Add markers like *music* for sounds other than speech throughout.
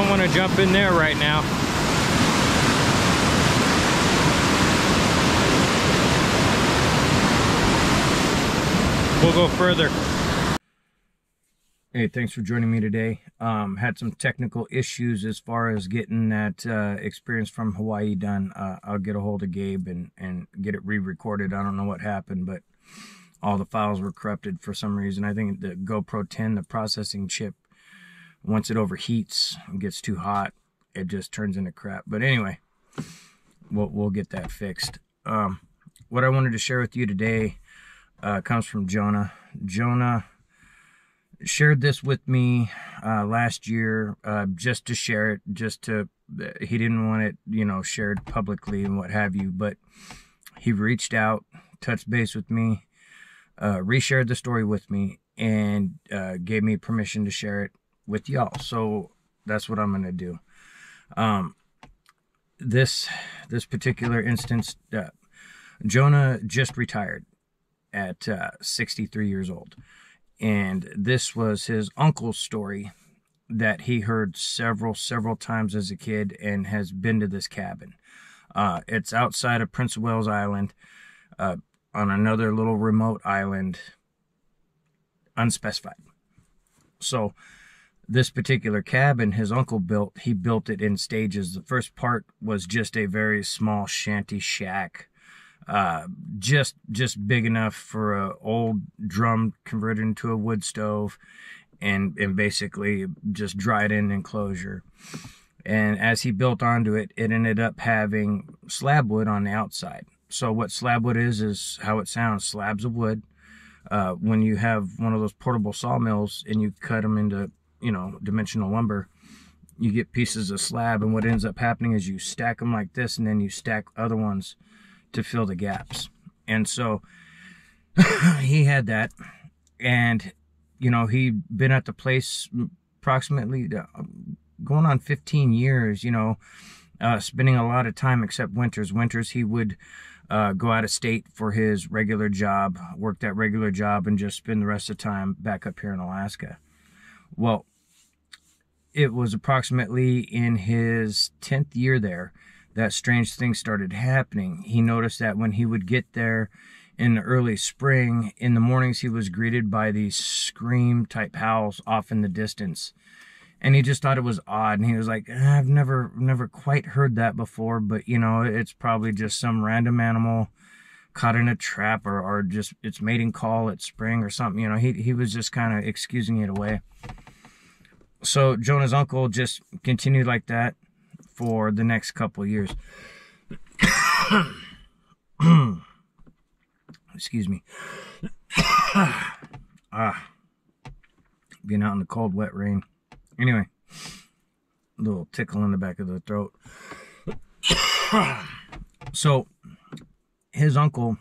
don't want to jump in there right now. We'll go further. Hey, thanks for joining me today. Um, had some technical issues as far as getting that uh, experience from Hawaii done. Uh, I'll get a hold of Gabe and, and get it re-recorded. I don't know what happened, but all the files were corrupted for some reason. I think the GoPro 10, the processing chip, once it overheats and gets too hot, it just turns into crap. But anyway, we'll, we'll get that fixed. Um, what I wanted to share with you today uh, comes from Jonah. Jonah shared this with me uh, last year uh, just to share it, just to, he didn't want it, you know, shared publicly and what have you, but he reached out, touched base with me, uh, reshared the story with me, and uh, gave me permission to share it with y'all. So that's what I'm going to do. Um, this, this particular instance, uh, Jonah just retired at uh, 63 years old. And this was his uncle's story that he heard several, several times as a kid and has been to this cabin. Uh, it's outside of Prince of Wales Island uh, on another little remote island, unspecified. So, this particular cabin his uncle built, he built it in stages. The first part was just a very small shanty shack uh, just just big enough for a old drum converted into a wood stove and and basically just dried in enclosure. And as he built onto it it ended up having slab wood on the outside. So what slab wood is is how it sounds slabs of wood. Uh, when you have one of those portable sawmills and you cut them into you know dimensional lumber you get pieces of slab and what ends up happening is you stack them like this and then you stack other ones to fill the gaps. And so *laughs* he had that. And, you know, he'd been at the place approximately uh, going on 15 years, you know, uh, spending a lot of time except winters. Winters, he would uh, go out of state for his regular job, work that regular job, and just spend the rest of the time back up here in Alaska. Well, it was approximately in his 10th year there that strange thing started happening. He noticed that when he would get there in the early spring, in the mornings he was greeted by these scream type howls off in the distance. And he just thought it was odd. And he was like, I've never, never quite heard that before, but you know, it's probably just some random animal caught in a trap or, or just its mating call at spring or something. You know, he, he was just kind of excusing it away. So Jonah's uncle just continued like that for the next couple years. *coughs* Excuse me. *coughs* ah, being out in the cold, wet rain. Anyway, a little tickle in the back of the throat. *coughs* so, his uncle,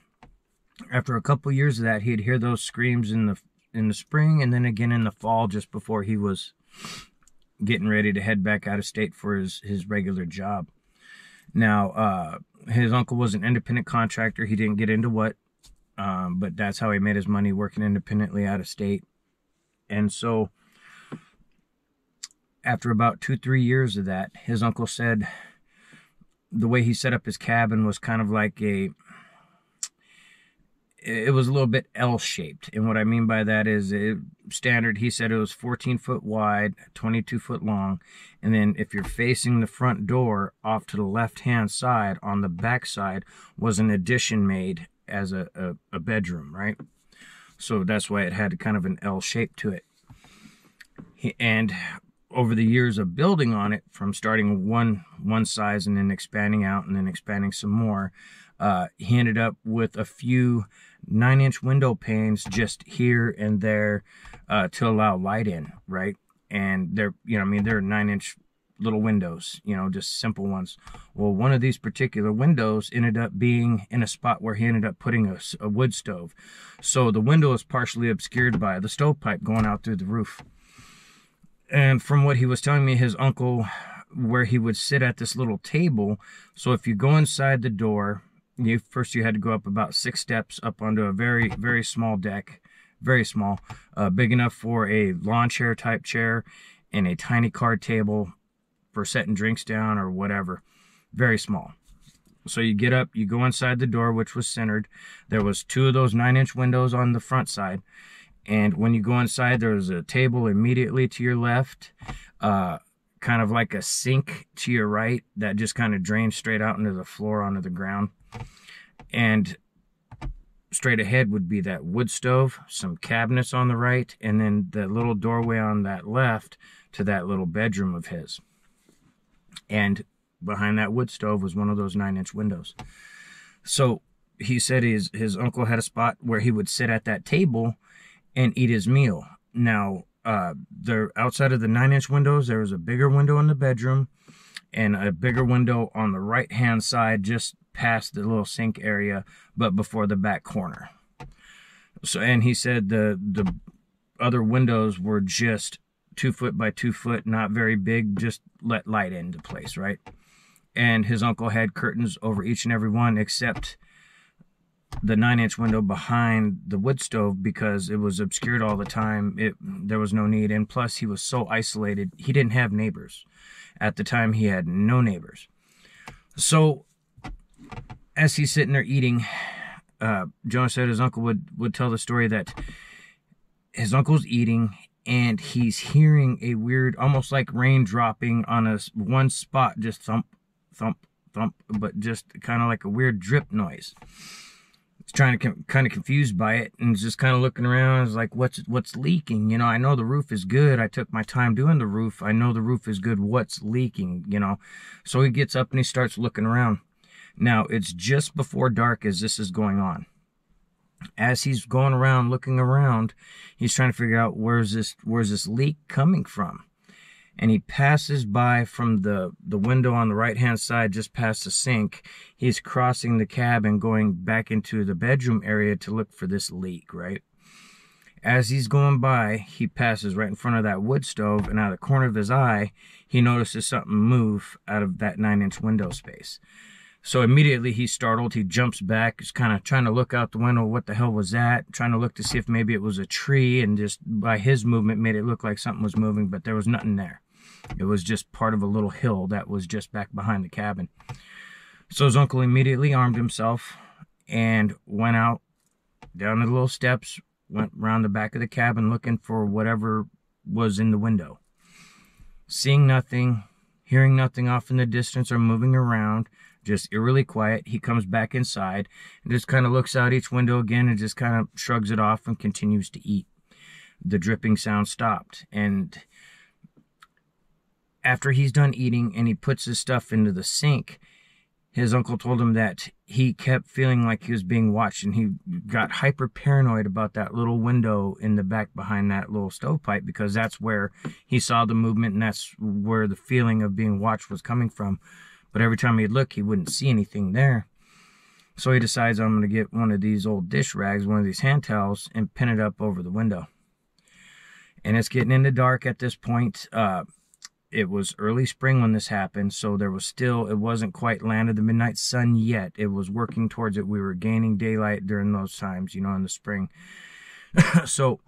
after a couple years of that, he'd hear those screams in the in the spring and then again in the fall, just before he was getting ready to head back out of state for his, his regular job. Now, uh, his uncle was an independent contractor. He didn't get into what, um, but that's how he made his money working independently out of state. And so, after about two, three years of that, his uncle said the way he set up his cabin was kind of like a it was a little bit L-shaped. And what I mean by that is it, standard, he said it was 14 foot wide, 22 foot long. And then if you're facing the front door off to the left-hand side, on the back side was an addition made as a, a, a bedroom, right? So that's why it had kind of an L shape to it. And over the years of building on it, from starting one one size and then expanding out and then expanding some more, uh, he ended up with a few nine inch window panes just here and there uh, to allow light in, right? And they're, you know, I mean, they're nine inch little windows, you know, just simple ones. Well, one of these particular windows ended up being in a spot where he ended up putting a, a wood stove. So the window is partially obscured by the stovepipe going out through the roof. And from what he was telling me, his uncle, where he would sit at this little table. So if you go inside the door, you first you had to go up about six steps up onto a very very small deck very small uh, big enough for a lawn chair type chair and a tiny card table for setting drinks down or whatever. Very small. So you get up, you go inside the door, which was centered. There was two of those nine inch windows on the front side. And when you go inside, there was a table immediately to your left, uh, kind of like a sink to your right that just kind of drains straight out into the floor onto the ground. And straight ahead would be that wood stove, some cabinets on the right, and then the little doorway on that left to that little bedroom of his. And behind that wood stove was one of those nine inch windows. So he said his, his uncle had a spot where he would sit at that table and eat his meal. Now, uh, there outside of the nine inch windows, there was a bigger window in the bedroom and a bigger window on the right hand side, just past the little sink area, but before the back corner. So, and he said the the other windows were just two foot by two foot, not very big, just let light into place, right? And his uncle had curtains over each and every one except the nine inch window behind the wood stove because it was obscured all the time. It there was no need, and plus he was so isolated. He didn't have neighbors. At the time, he had no neighbors. So as he's sitting there eating, uh, Jonah said his uncle would would tell the story that his uncle's eating and he's hearing a weird, almost like rain dropping on a one spot, just thump, thump, thump, but just kind of like a weird drip noise. He's trying to kind of confused by it and just kind of looking around. He's like, "What's what's leaking?" You know, I know the roof is good. I took my time doing the roof. I know the roof is good. What's leaking? You know, so he gets up and he starts looking around. Now, it's just before dark as this is going on. As he's going around looking around, he's trying to figure out where's this where's this leak coming from. And he passes by from the, the window on the right hand side, just past the sink. He's crossing the cabin, going back into the bedroom area to look for this leak, right? As he's going by, he passes right in front of that wood stove, and out of the corner of his eye, he notices something move out of that nine inch window space. So immediately he's startled. He jumps back. He's kind of trying to look out the window. What the hell was that? Trying to look to see if maybe it was a tree, and just by his movement made it look like something was moving, but there was nothing there. It was just part of a little hill that was just back behind the cabin. So his uncle immediately armed himself and went out down the little steps, went around the back of the cabin looking for whatever was in the window. Seeing nothing, hearing nothing off in the distance or moving around, just eerily quiet. He comes back inside and just kind of looks out each window again and just kind of shrugs it off and continues to eat. The dripping sound stopped. And after he's done eating and he puts his stuff into the sink, his uncle told him that he kept feeling like he was being watched and he got hyper paranoid about that little window in the back behind that little stovepipe because that's where he saw the movement and that's where the feeling of being watched was coming from. But every time he'd look, he wouldn't see anything there. So he decides I'm going to get one of these old dish rags, one of these hand towels, and pin it up over the window. And it's getting into dark at this point. Uh, it was early spring when this happened, so there was still, it wasn't quite landed the midnight sun yet. It was working towards it. We were gaining daylight during those times, you know, in the spring. *laughs* so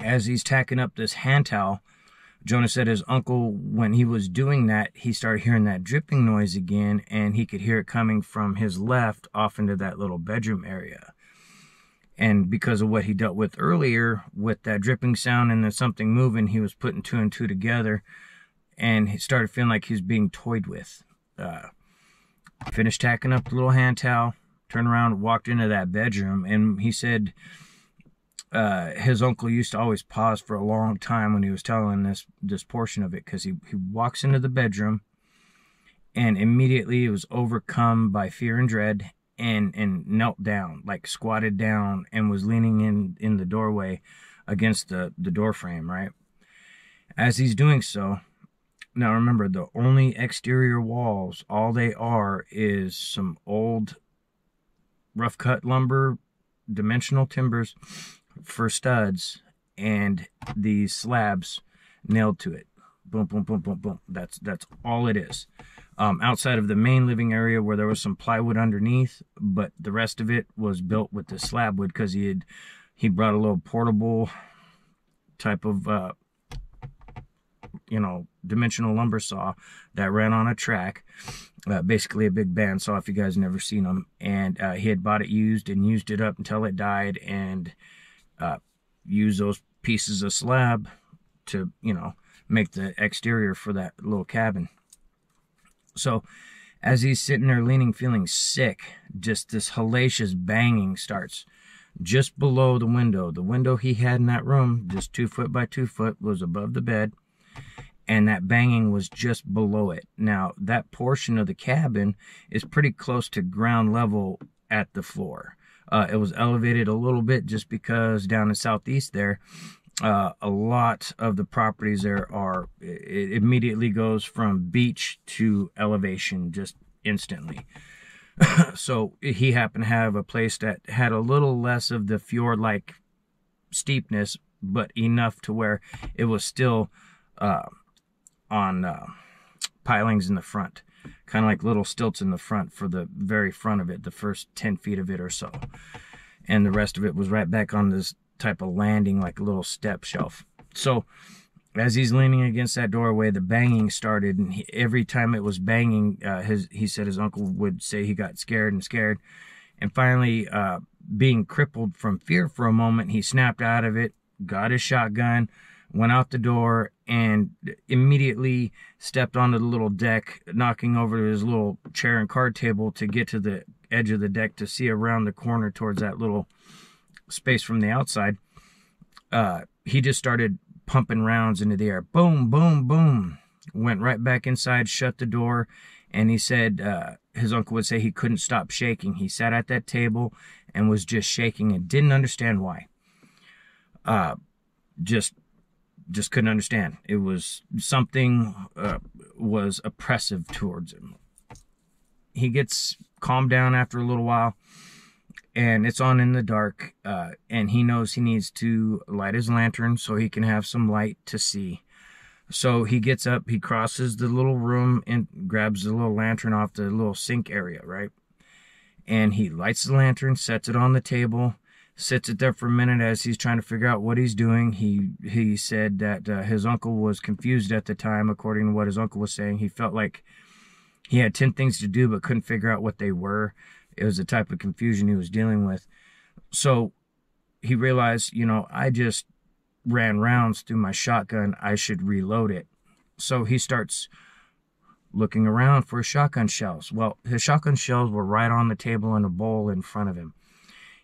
as he's tacking up this hand towel, Jonah said his uncle, when he was doing that, he started hearing that dripping noise again, and he could hear it coming from his left off into that little bedroom area. And because of what he dealt with earlier with that dripping sound and then something moving, he was putting two and two together, and he started feeling like he was being toyed with. Uh, finished tacking up the little hand towel, turned around, walked into that bedroom, and he said uh, his uncle used to always pause for a long time when he was telling this this portion of it because he, he walks into the bedroom and immediately he was overcome by fear and dread and and knelt down like squatted down and was leaning in in the doorway against the the door frame right? As he's doing so now remember the only exterior walls all they are is some old rough cut lumber dimensional timbers for studs and these slabs nailed to it. Boom, boom, boom, boom, boom. That's that's all it is. Um, outside of the main living area where there was some plywood underneath, but the rest of it was built with the slab wood because he had he brought a little portable type of uh, you know, dimensional lumber saw that ran on a track, uh, basically a big bandsaw if you guys never seen them. And uh, he had bought it used and used it up until it died and uh, used those pieces of slab to, you know, make the exterior for that little cabin. So as he's sitting there leaning, feeling sick, just this hellacious banging starts just below the window. The window he had in that room, just two foot by two foot, was above the bed, and that banging was just below it. Now, that portion of the cabin is pretty close to ground level at the floor. Uh, it was elevated a little bit just because down in southeast there, uh, a lot of the properties there are it immediately goes from beach to elevation just instantly. *laughs* So he happened to have a place that had a little less of the fjord like steepness but enough to where it was still uh, on uh, pilings in the front kind of like little stilts in the front for the very front of it the first 10 feet of it or so and the rest of it was right back on this type of landing, like a little step shelf. So as he's leaning against that doorway, the banging started, and he, every time it was banging, uh, his he said his uncle would say he got scared and scared, and finally, uh, being crippled from fear for a moment, he snapped out of it, got his shotgun, went out the door, and immediately stepped onto the little deck, knocking over his little chair and card table to get to the edge of the deck to see around the corner towards that little space from the outside, uh, he just started pumping rounds into the air. Boom, boom, boom. Went right back inside, shut the door, and he said uh, his uncle would say he couldn't stop shaking. He sat at that table and was just shaking and didn't understand why. Uh, just just couldn't understand. It was something uh, was oppressive towards him. He gets calmed down after a little while and it's on in the dark uh, and he knows he needs to light his lantern so he can have some light to see so he gets up he crosses the little room and grabs the little lantern off the little sink area right and he lights the lantern sets it on the table sits it there for a minute as he's trying to figure out what he's doing he he said that uh, his uncle was confused at the time according to what his uncle was saying he felt like he had 10 things to do but couldn't figure out what they were it was the type of confusion he was dealing with. So he realized, you know, I just ran rounds through my shotgun. I should reload it. So he starts looking around for shotgun shells. Well, his shotgun shells were right on the table in a bowl in front of him.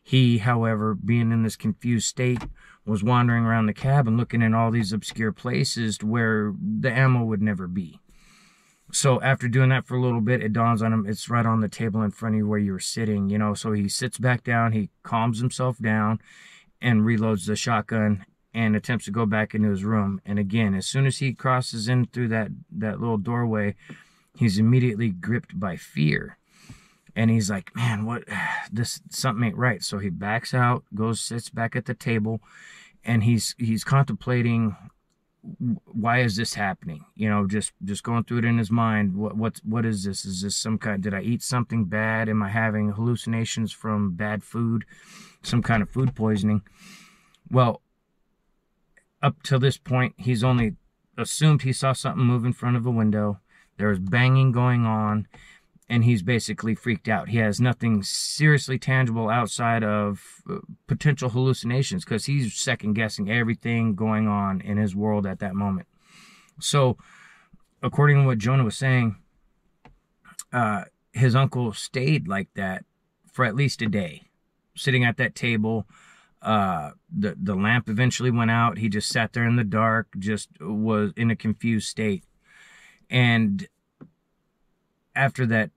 He, however, being in this confused state, was wandering around the cabin looking in all these obscure places where the ammo would never be. So after doing that for a little bit, it dawns on him it's right on the table in front of you where you were sitting, you know. So he sits back down, he calms himself down, and reloads the shotgun and attempts to go back into his room. And again, as soon as he crosses in through that that little doorway, he's immediately gripped by fear. And he's like, "Man, what? *sighs* This something ain't right." So he backs out, goes sits back at the table, and he's he's contemplating why is this happening? You know just just going through it in his mind. What what what is this? Is this some kind did i eat something bad? Am i having hallucinations from bad food? Some kind of food poisoning? Well up till this point he's only assumed he saw something move in front of a window. There was banging going on and he's basically freaked out. He has nothing seriously tangible outside of uh, potential hallucinations because he's second guessing everything going on in his world at that moment. So, according to what Jonah was saying, uh, his uncle stayed like that for at least a day, sitting at that table. Uh, the the lamp eventually went out. He just sat there in the dark, just was in a confused state, and after that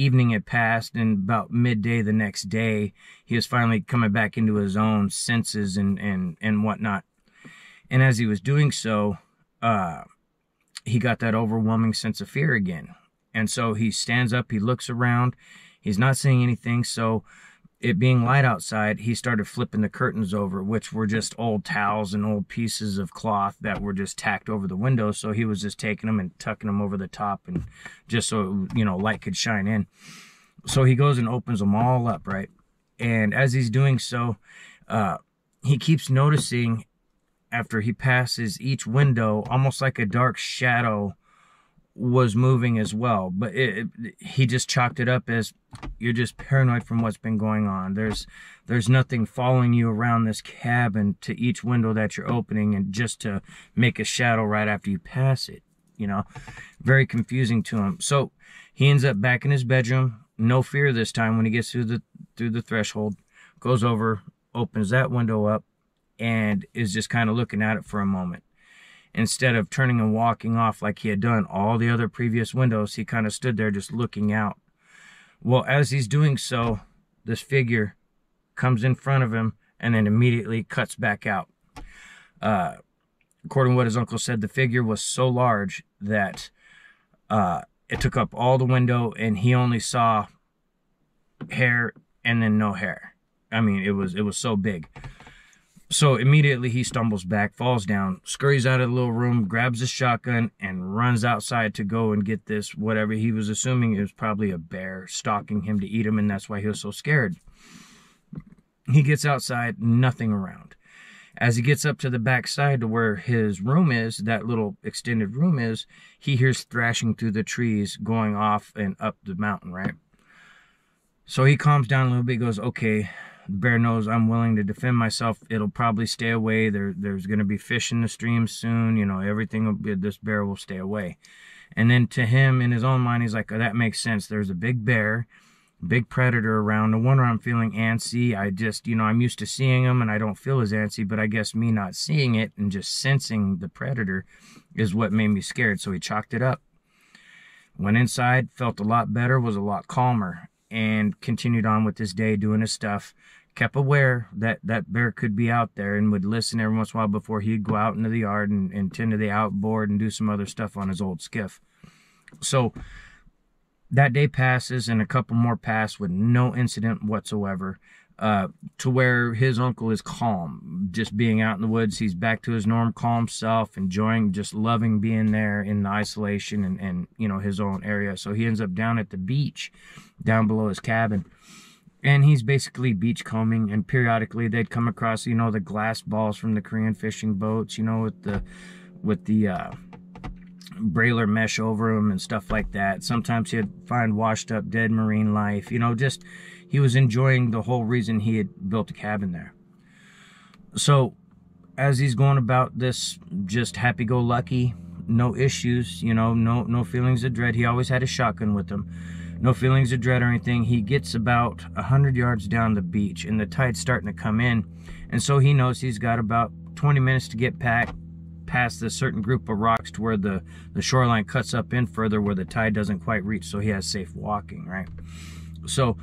evening had passed and about midday the next day he was finally coming back into his own senses and and and whatnot. And as he was doing so uh he got that overwhelming sense of fear again. And so he stands up he looks around he's not seeing anything. So it being light outside, he started flipping the curtains over, which were just old towels and old pieces of cloth that were just tacked over the window. So he was just taking them and tucking them over the top and just so, you know, light could shine in. So he goes and opens them all up, right? And as he's doing so, uh, he keeps noticing after he passes each window, almost like a dark shadow was moving as well. But it, it, he just chalked it up as you're just paranoid from what's been going on. There's there's nothing following you around this cabin to each window that you're opening and just to make a shadow right after you pass it. You know, very confusing to him. So he ends up back in his bedroom. No fear this time when he gets through the through the threshold. Goes over, opens that window up, and is just kind of looking at it for a moment instead of turning and walking off like he had done all the other previous windows, he kind of stood there just looking out. Well, as he's doing so, this figure comes in front of him and then immediately cuts back out. Uh, according to what his uncle said, the figure was so large that uh, it took up all the window and he only saw hair and then no hair. I mean, it was it was so big. So immediately he stumbles back, falls down, scurries out of the little room, grabs his shotgun, and runs outside to go and get this whatever he was assuming it was probably a bear stalking him to eat him, and that's why he was so scared. He gets outside, nothing around. As he gets up to the back side to where his room is, that little extended room is, he hears thrashing through the trees going off and up the mountain, right? So he calms down a little bit, goes, okay, bear knows I'm willing to defend myself. It'll probably stay away. There, there's going to be fish in the stream soon. You know, everything will be, this bear will stay away. And then to him, in his own mind, he's like, oh, that makes sense. There's a big bear, big predator around. No wonder I'm feeling antsy. I just, you know, I'm used to seeing him and I don't feel as antsy, but I guess me not seeing it and just sensing the predator is what made me scared. So he chalked it up. Went inside, felt a lot better, was a lot calmer, and continued on with his day doing his stuff kept aware that that bear could be out there and would listen every once in a while before he'd go out into the yard and, and tend to the outboard and do some other stuff on his old skiff. So that day passes and a couple more pass with no incident whatsoever. Uh, to where his uncle is calm, just being out in the woods. He's back to his norm, calm self, enjoying, just loving being there in the isolation and, and you know his own area. So he ends up down at the beach, down below his cabin, and he's basically beachcombing and periodically they'd come across you know the glass balls from the korean fishing boats you know with the with the uh brailer mesh over them and stuff like that. Sometimes he'd find washed up dead marine life you know just he was enjoying the whole reason he had built a cabin there. So as he's going about this just happy-go-lucky no issues you know no no feelings of dread he always had a shotgun with him no feelings of dread or anything. He gets about 100 yards down the beach and the tide's starting to come in. And so he knows he's got about 20 minutes to get past this certain group of rocks to where the, the shoreline cuts up in further where the tide doesn't quite reach so he has safe walking, right? So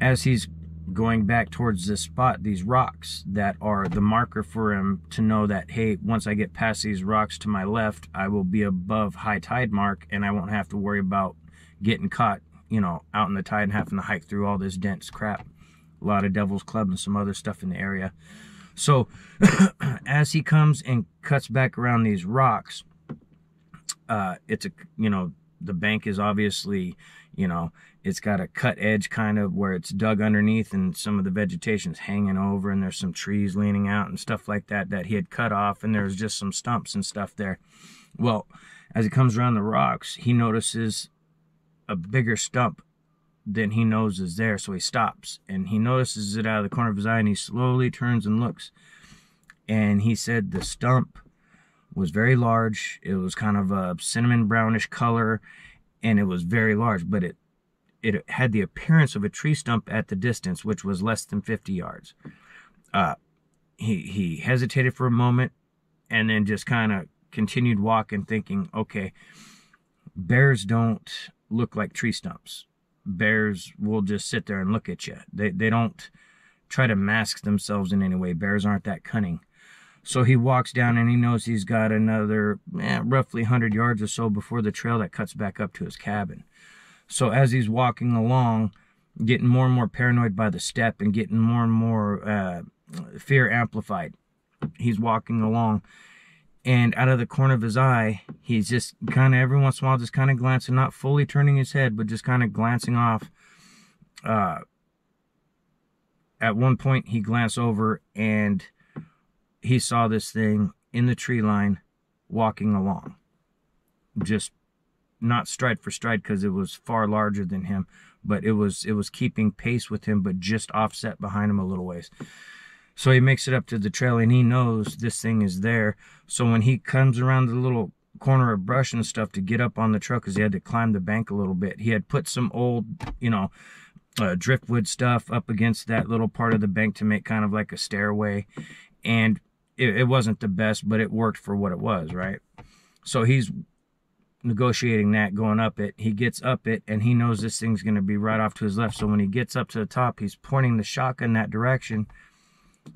as he's going back towards this spot, these rocks that are the marker for him to know that, hey, once I get past these rocks to my left, I will be above high tide mark and I won't have to worry about getting caught you know, out in the tide and having to hike through all this dense crap. A lot of Devil's Club and some other stuff in the area. So, *clears throat* as he comes and cuts back around these rocks, uh, it's a, you know, the bank is obviously, you know, it's got a cut edge kind of where it's dug underneath and some of the vegetation's hanging over and there's some trees leaning out and stuff like that that he had cut off and there's just some stumps and stuff there. Well, as he comes around the rocks, he notices a bigger stump than he knows is there, so he stops and he notices it out of the corner of his eye and he slowly turns and looks. And he said the stump was very large. It was kind of a cinnamon brownish color and it was very large, but it it had the appearance of a tree stump at the distance, which was less than 50 yards. Uh, he he hesitated for a moment and then just kind of continued walking, thinking, okay, bears don't look like tree stumps. Bears will just sit there and look at you. They, they don't try to mask themselves in any way. Bears aren't that cunning. So he walks down and he knows he's got another eh, roughly 100 yards or so before the trail that cuts back up to his cabin. So as he's walking along, getting more and more paranoid by the step and getting more and more uh, fear amplified, he's walking along and out of the corner of his eye, he's just kind of every once in a while just kind of glancing, not fully turning his head, but just kind of glancing off. Uh, at one point, he glanced over and he saw this thing in the tree line walking along. Just not stride for stride because it was far larger than him, but it was it was keeping pace with him, but just offset behind him a little ways. So he makes it up to the trail and he knows this thing is there. So when he comes around the little corner of brush and stuff to get up on the truck because he had to climb the bank a little bit, he had put some old, you know, uh, driftwood stuff up against that little part of the bank to make kind of like a stairway. And it, it wasn't the best, but it worked for what it was, right? So he's negotiating that going up it. He gets up it and he knows this thing's going to be right off to his left. So when he gets up to the top, he's pointing the shotgun that direction.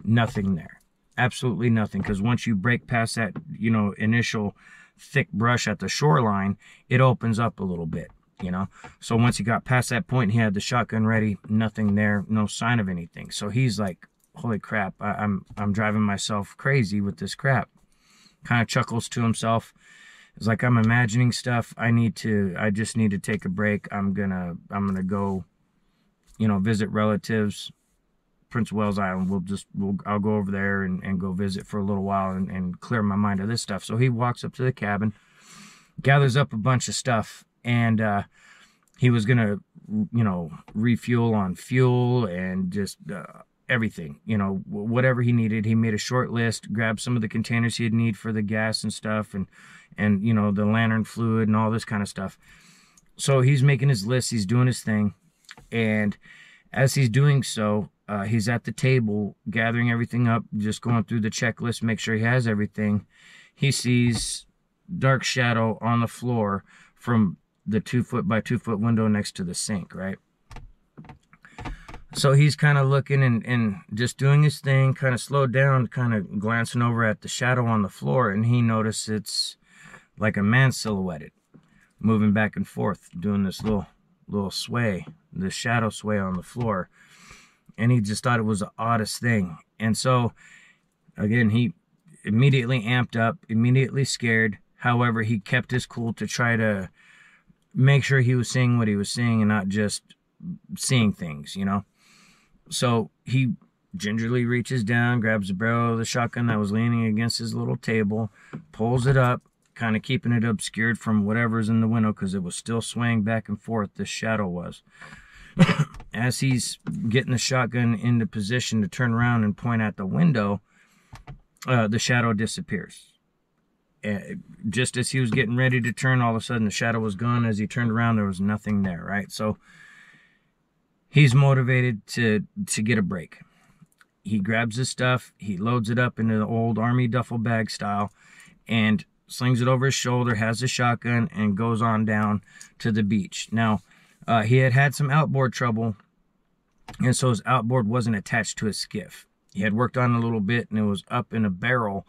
Nothing there. Absolutely nothing. Because once you break past that, you know, initial thick brush at the shoreline, it opens up a little bit, you know. So once he got past that point, he had the shotgun ready. Nothing there. No sign of anything. So he's like, holy crap, I, I'm, I'm driving myself crazy with this crap. Kind of chuckles to himself it's like I'm imagining stuff. I need to, I just need to take a break. I'm gonna, I'm gonna go, you know, visit relatives. Prince Wales Island. We'll just, we'll, I'll go over there and, and go visit for a little while and, and clear my mind of this stuff. So he walks up to the cabin, gathers up a bunch of stuff, and uh, he was gonna, you know, refuel on fuel and just uh, everything, you know, whatever he needed. He made a short list, grabbed some of the containers he'd need for the gas and stuff, and and you know the lantern fluid and all this kind of stuff. So he's making his list, he's doing his thing, and as he's doing so, uh, he's at the table gathering everything up, just going through the checklist, make sure he has everything. He sees dark shadow on the floor from the two foot by two foot window next to the sink, right? So he's kind of looking and, and just doing his thing, kind of slowed down, kind of glancing over at the shadow on the floor, and he noticed it's like a man silhouetted, moving back and forth, doing this little little sway, this shadow sway on the floor. And he just thought it was the oddest thing. And so, again, he immediately amped up, immediately scared. However, he kept his cool to try to make sure he was seeing what he was seeing and not just seeing things, you know? So he gingerly reaches down, grabs the barrel of the shotgun that was leaning against his little table, pulls it up, kind of keeping it obscured from whatever's in the window because it was still swaying back and forth. This shadow was. As he's getting the shotgun into position to turn around and point at the window, uh, the shadow disappears. Uh, just as he was getting ready to turn, all of a sudden the shadow was gone. As he turned around, there was nothing there, right? So he's motivated to to get a break. He grabs his stuff, he loads it up into the old army duffel bag style, and slings it over his shoulder, has a shotgun, and goes on down to the beach. Now, uh, he had had some outboard trouble, and so his outboard wasn't attached to his skiff. He had worked on it a little bit, and it was up in a barrel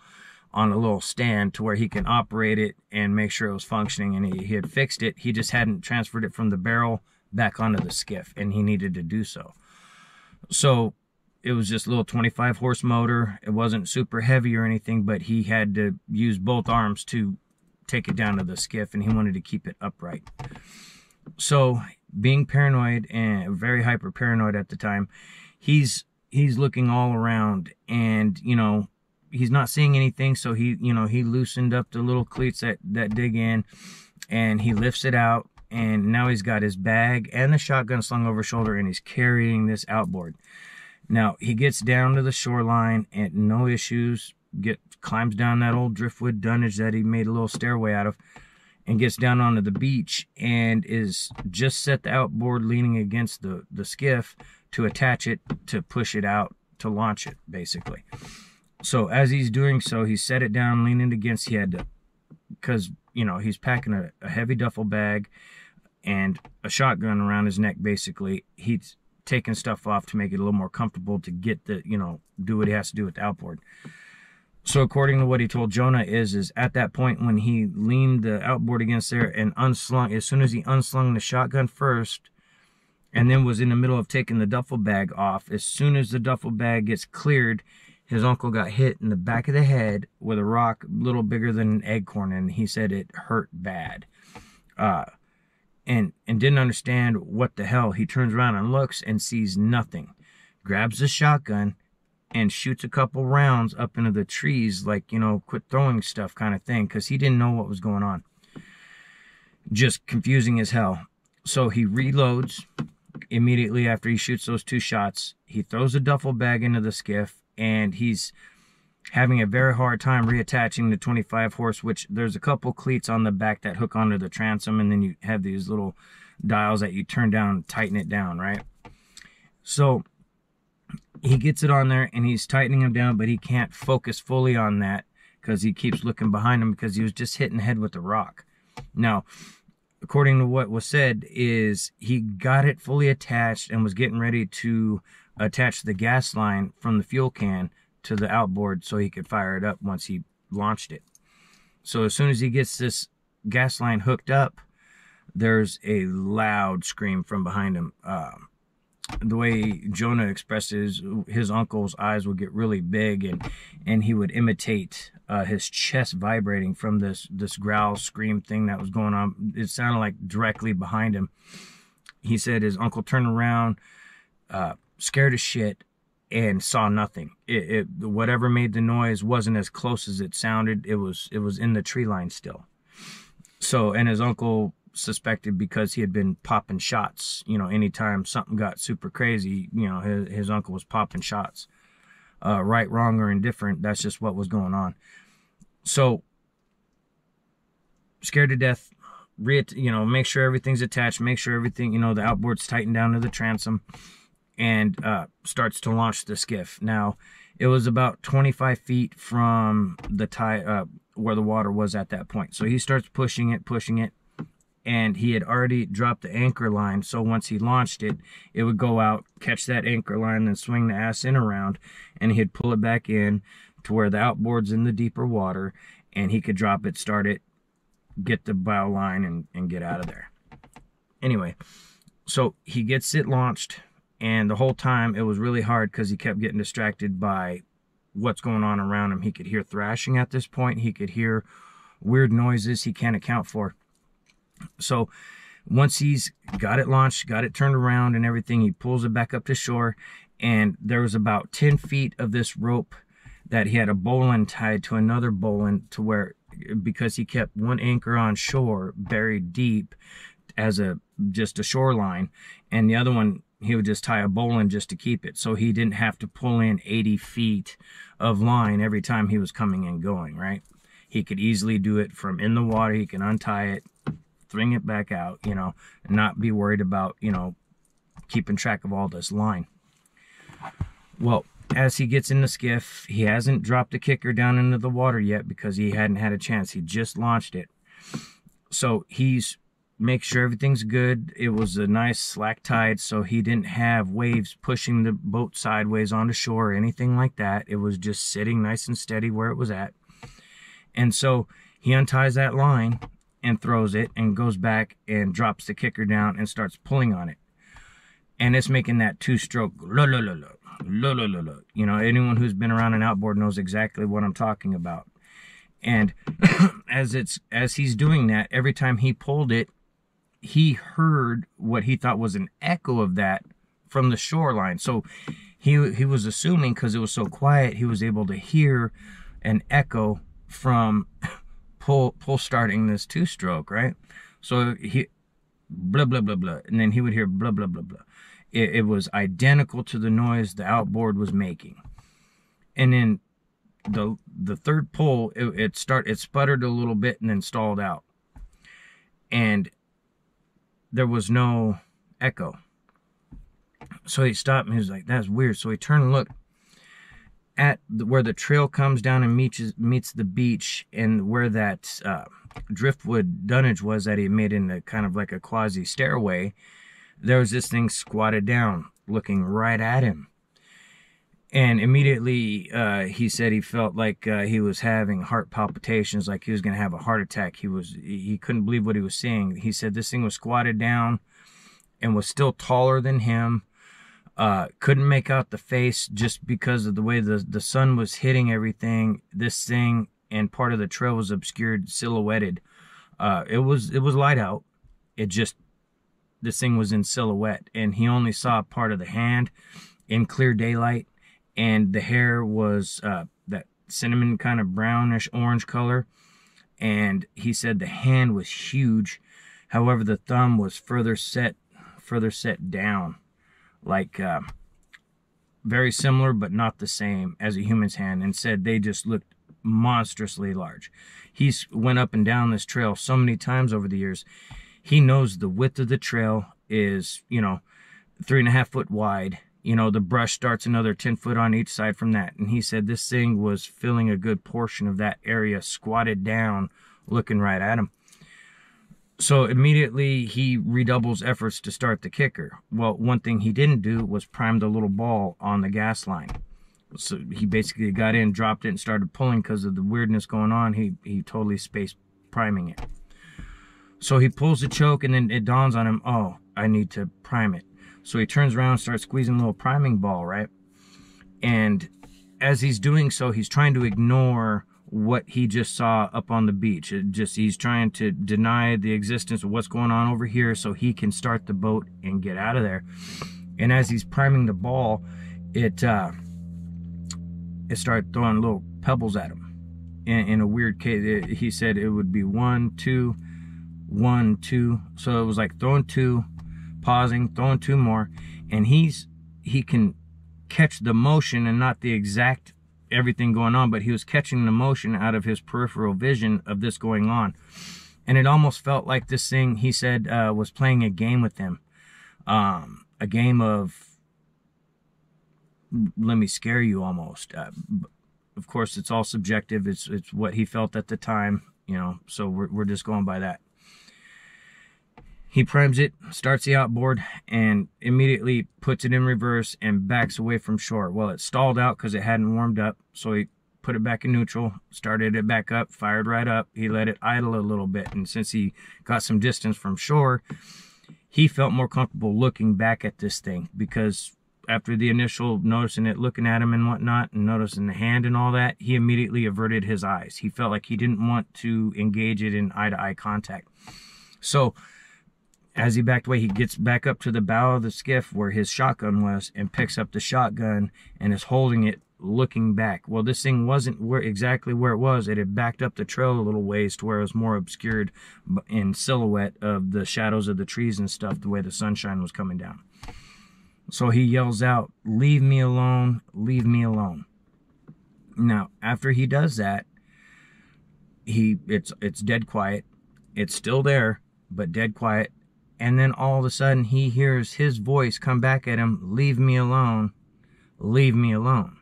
on a little stand to where he can operate it and make sure it was functioning, and he, he had fixed it. He just hadn't transferred it from the barrel back onto the skiff, and he needed to do so. So it was just a little 25 horse motor. It wasn't super heavy or anything, but he had to use both arms to take it down to the skiff, and he wanted to keep it upright. So, being paranoid and very hyper paranoid at the time, he's he's looking all around, and you know he's not seeing anything. So he you know he loosened up the little cleats that that dig in, and he lifts it out and now he's got his bag and the shotgun slung over his shoulder and he's carrying this outboard. Now he gets down to the shoreline and no issues, get climbs down that old driftwood dunnage that he made a little stairway out of and gets down onto the beach and is just set the outboard leaning against the, the skiff to attach it to push it out to launch it basically. So as he's doing so, he set it down, leaning against, he had to, because, you know, he's packing a, a heavy duffel bag and a shotgun around his neck basically he's taking stuff off to make it a little more comfortable to get the you know do what he has to do with the outboard so according to what he told jonah is is at that point when he leaned the outboard against there and unslung as soon as he unslung the shotgun first and then was in the middle of taking the duffel bag off as soon as the duffel bag gets cleared his uncle got hit in the back of the head with a rock little bigger than an acorn and he said it hurt bad uh and and didn't understand what the hell. He turns around and looks and sees nothing. Grabs the shotgun, and shoots a couple rounds up into the trees, like, you know, quit throwing stuff kind of thing, because he didn't know what was going on. Just confusing as hell. So he reloads immediately after he shoots those two shots. He throws a duffel bag into the skiff, and he's having a very hard time reattaching the 25 horse, which there's a couple cleats on the back that hook onto the transom, and then you have these little dials that you turn down tighten it down, right? So he gets it on there and he's tightening them down, but he can't focus fully on that because he keeps looking behind him because he was just hitting head with the rock. Now, according to what was said, is he got it fully attached and was getting ready to attach the gas line from the fuel can to the outboard so he could fire it up once he launched it. So as soon as he gets this gas line hooked up, there's a loud scream from behind him. Um, the way Jonah expresses his uncle's eyes would get really big and and he would imitate uh, his chest vibrating from this this growl scream thing that was going on. It sounded like directly behind him. He said his uncle turned around, uh, scared as shit, and saw nothing. It, it whatever made the noise wasn't as close as it sounded. It was it was in the tree line still. So and his uncle suspected because he had been popping shots. You know, anytime something got super crazy, you know, his, his uncle was popping shots. Uh, right, wrong, or indifferent, that's just what was going on. So, scared to death, re- you know, make sure everything's attached, make sure everything, you know, the outboard's tightened down to the transom, and uh, starts to launch the skiff. Now, it was about 25 feet from the tie, uh, where the water was at that point. So he starts pushing it, pushing it, and he had already dropped the anchor line. So once he launched it, it would go out, catch that anchor line, then swing the ass in around, and he'd pull it back in to where the outboard's in the deeper water, and he could drop it, start it, get the bow line, and, and get out of there. Anyway, so he gets it launched, and the whole time it was really hard because he kept getting distracted by what's going on around him. He could hear thrashing at this point. He could hear weird noises he can't account for so once he's got it launched, got it turned around and everything, he pulls it back up to shore. And there was about 10 feet of this rope that he had a bowline tied to another bowline to where, because he kept one anchor on shore buried deep as a just a shoreline, and the other one he would just tie a bowline just to keep it. So he didn't have to pull in 80 feet of line every time he was coming and going, right? He could easily do it from in the water. He can untie it, bring it back out, you know, and not be worried about, you know, keeping track of all this line. Well, as he gets in the skiff, he hasn't dropped the kicker down into the water yet because he hadn't had a chance. He just launched it. So he's make sure everything's good. It was a nice slack tide, so he didn't have waves pushing the boat sideways onto shore or anything like that. It was just sitting nice and steady where it was at. And so he unties that line and throws it and goes back and drops the kicker down and starts pulling on it. And it's making that two stroke, la la la la, la la la la. You know, anyone who's been around an outboard knows exactly what I'm talking about. And *coughs* as it's as he's doing that, every time he pulled it, he heard what he thought was an echo of that from the shoreline. So he he was assuming because it was so quiet, he was able to hear an echo from pull pull starting this two stroke, right? So he blah blah blah blah, and then he would hear blah blah blah blah. It, it was identical to the noise the outboard was making, and then the the third pull it, it start it sputtered a little bit and then stalled out, and there was no echo. So he stopped and he was like, "That's weird." So he turned and looked at the, where the trail comes down and meets meets the beach, and where that uh, driftwood dunnage was that he made in a kind of like a quasi stairway, there was this thing squatted down, looking right at him. And immediately, uh, he said he felt like uh, he was having heart palpitations, like he was going to have a heart attack. He was he couldn't believe what he was seeing. He said this thing was squatted down and was still taller than him uh, couldn't make out the face just because of the way the, the sun was hitting everything. This thing and part of the trail was obscured, silhouetted. Uh, it was it was light out. It just this thing was in silhouette, and he only saw part of the hand in clear daylight, and the hair was uh, that cinnamon kind of brownish orange color. And he said the hand was huge. However, the thumb was further set, further set down, like uh, very similar but not the same as a human's hand. And said they just looked monstrously large. He's went up and down this trail so many times over the years. He knows the width of the trail is, you know, three and a half foot wide. You know, the brush starts another 10 foot on each side from that. And he said this thing was filling a good portion of that area, squatted down, looking right at him. So immediately he redoubles efforts to start the kicker. Well, one thing he didn't do was prime the little ball on the gas line so he basically got in, dropped it, and started pulling because of the weirdness going on. He he totally spaced priming it. So he pulls the choke, and then it dawns on him, oh, I need to prime it. So he turns around, starts squeezing little priming ball, right? And as he's doing so, he's trying to ignore what he just saw up on the beach. It just he's trying to deny the existence of what's going on over here so he can start the boat and get out of there. And as he's priming the ball, it uh, it started throwing little pebbles at him in, in a weird case. He said it would be one, two, one, two. So it was like throwing two, pausing, throwing two more, and he's he can catch the motion and not the exact everything going on, but he was catching the motion out of his peripheral vision of this going on. And it almost felt like this thing, he said, uh, was playing a game with him. Um, a game of let me scare you almost. Uh, of course, it's all subjective. It's it's what he felt at the time, you know. So we're we're just going by that. He primes it, starts the outboard, and immediately puts it in reverse and backs away from shore. Well, it stalled out because it hadn't warmed up, so he put it back in neutral, started it back up, fired right up. He let it idle a little bit, and since he got some distance from shore, he felt more comfortable looking back at this thing because after the initial noticing it looking at him and whatnot and noticing the hand and all that, he immediately averted his eyes. He felt like he didn't want to engage it in eye to eye contact. So as he backed away, he gets back up to the bow of the skiff where his shotgun was and picks up the shotgun and is holding it looking back. Well, this thing wasn't where exactly where it was. It had backed up the trail a little ways to where it was more obscured in silhouette of the shadows of the trees and stuff, the way the sunshine was coming down. So he yells out, Leave me alone, leave me alone. Now, after he does that, he it's it's dead quiet. It's still there, but dead quiet. And then all of a sudden he hears his voice come back at him, Leave me alone, leave me alone.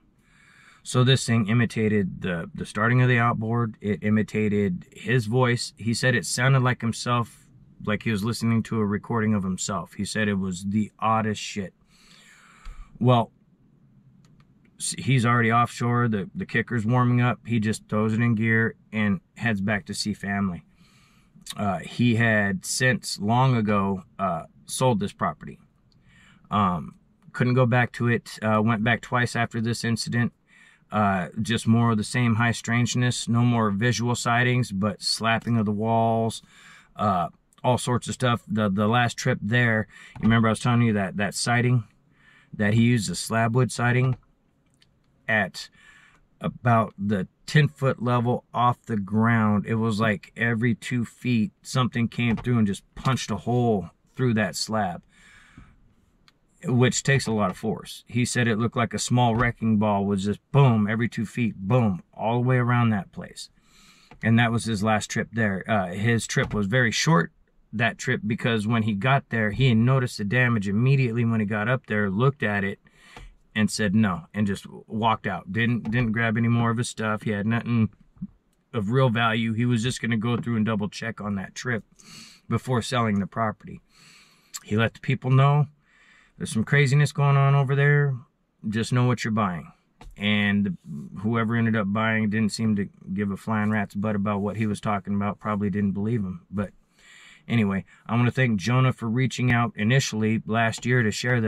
So this thing imitated the, the starting of the outboard. It imitated his voice. He said it sounded like himself, like he was listening to a recording of himself. He said it was the oddest shit. Well, he's already offshore. The, the kicker's warming up. He just throws it in gear and heads back to see family. Uh, he had since long ago uh, sold this property. Um, couldn't go back to it. Uh, went back twice after this incident. Uh, just more of the same high strangeness. No more visual sightings, but slapping of the walls, uh, all sorts of stuff. The the last trip there, you remember I was telling you that that sighting that he used a slab wood siding at about the 10 foot level off the ground. It was like every two feet something came through and just punched a hole through that slab, which takes a lot of force. He said it looked like a small wrecking ball was just boom, every two feet, boom, all the way around that place. And that was his last trip there. Uh, his trip was very short that trip because when he got there, he noticed the damage immediately when he got up there, looked at it, and said no, and just walked out. Didn't didn't grab any more of his stuff. He had nothing of real value. He was just going to go through and double check on that trip before selling the property. He let the people know there's some craziness going on over there. Just know what you're buying. And whoever ended up buying didn't seem to give a flying rat's butt about what he was talking about. Probably didn't believe him. But Anyway, I want to thank Jonah for reaching out initially last year to share the